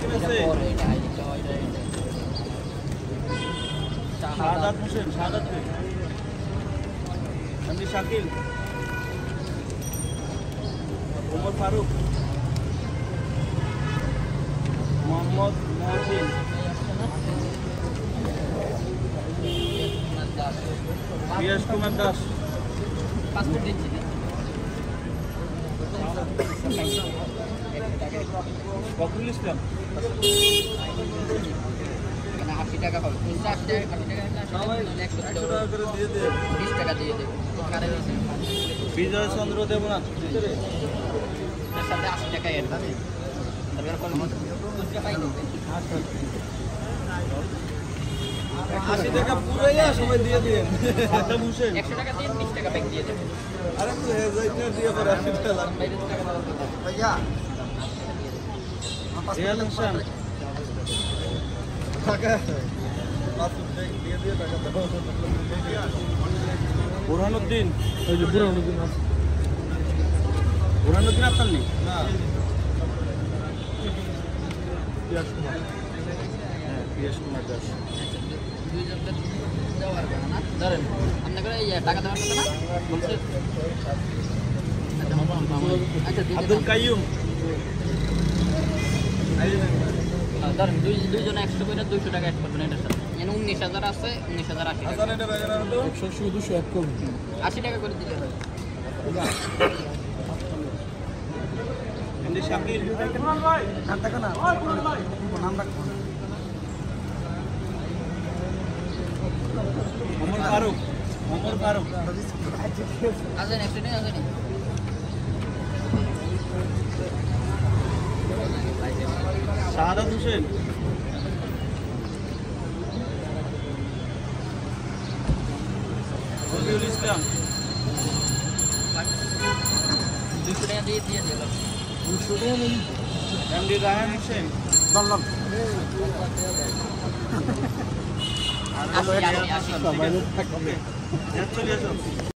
ঠিক আছে শাহাদাত হোসেন শাহাদাত কে এমনি শাকিল ওমর ফারুক মোহাম্মদ মহসিন পিয়াস কুমার দাস পাসপোর্ট দিচ্ছি ফখরুল আশি টাকা হবে খুচরা আশি টাকা আশি টাকা টাকা করে দিয়ে দেন দিয়ে দেবো কারে হয়েছে বিজয় দেবনাথ আশি টাকা পুরাই সবাই দিয়ে দিন একশো টাকা দিয়ে বিশ টাকা ব্যাগ দিয়ে দেবো আরে দিয়ে পরে আশি টাকা লাগবে টাকা দেওয়ার কথা भैया রিয়াল হোসেন টাকা দিয়ে দিয়ে টাকা দাও বুরহানুদ্দিন। ওই যে বুরহানুদ্দিন বুরহানুদ্দিন আপনার নেই না। পিয়াস কুমার। হ্যাঁ পিয়াস কুমার দাস। ধরেন আপনাকে এই টাকা দেওয়ার কথা না? বলছে। আচ্ছা দুইজন- আব্দুল কাইয়ুম। হ্যাঁ, ধরেন দুই দুইজনে একশো করে দুইশো টাকা অ্যাড করবেন এটার সাথে। এখানে উনিশ হাজার আছে উনিশ হাজার আশি টাকা। একশো দুশো আশি টাকা করে দিলে হয় ফারুক ওমর ফারুক। আসেন একশো নেই আসেন। শাহাদাত হোসেন। রবিউল ইসলাম। দুইশো টাকা দিয়ে দিয়ে দিল এমডি রায়হান হোসেন। আশি ওকে চলে আসো।